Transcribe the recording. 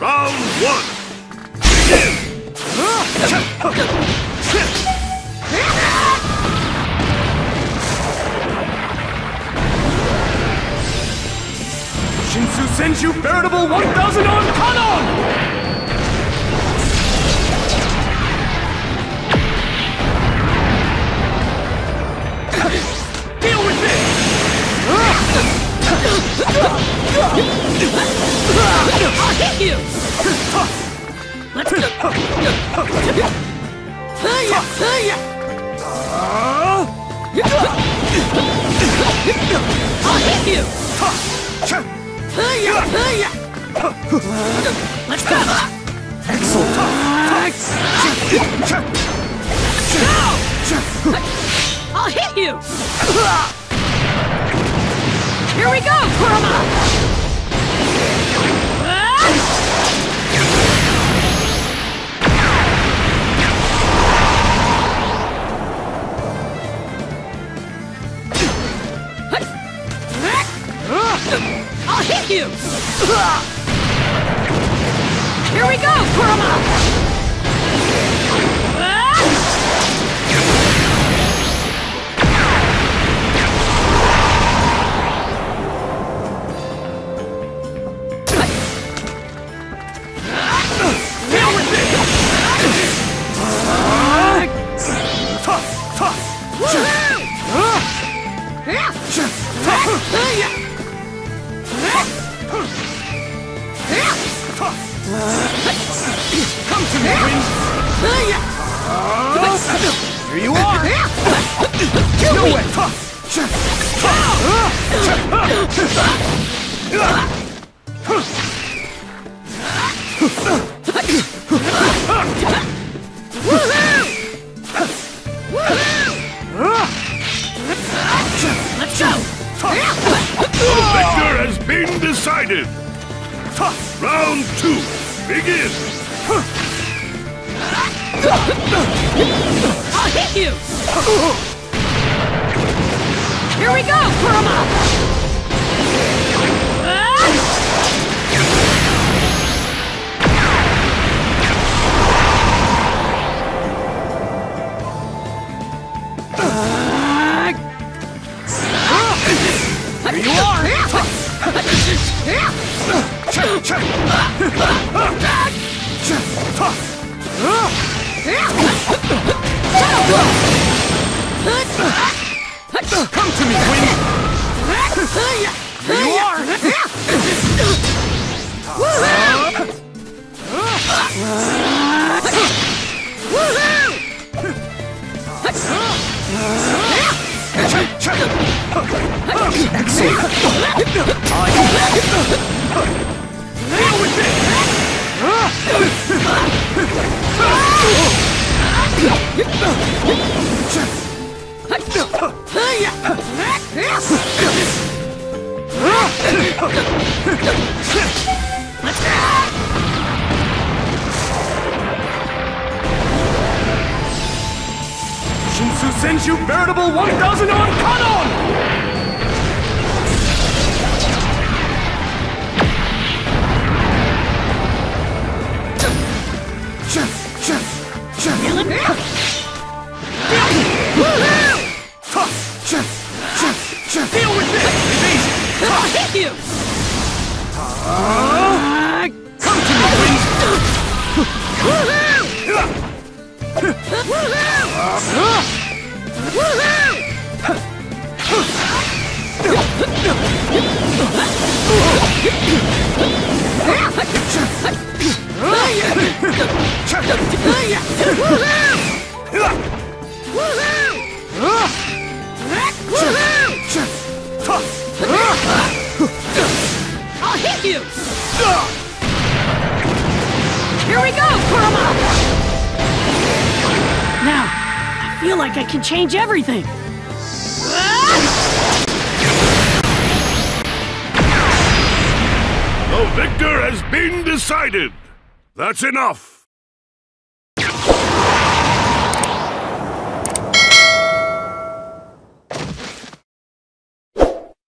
Round one. Begin. Shinsu Senju Veritable 1000 on Kannon! Deal with this! I'll hit you! Let's go! Let's go! Go! I'll hit you! Here we go, Kurama! I'll hit you! Here we go, Kurama! Here you are! No way! Let's go! The victor has been decided. Round two. Begin. I'll hit you! Here we go, Kurama! Ah! Here you are! Come to me, Wind! Here you are! Deal Shinsu Senju Veritable 1000 on Kannon! I'll hit you! Here we go, Kurama! Now, I feel like I can change everything. The victor has been decided. That's enough.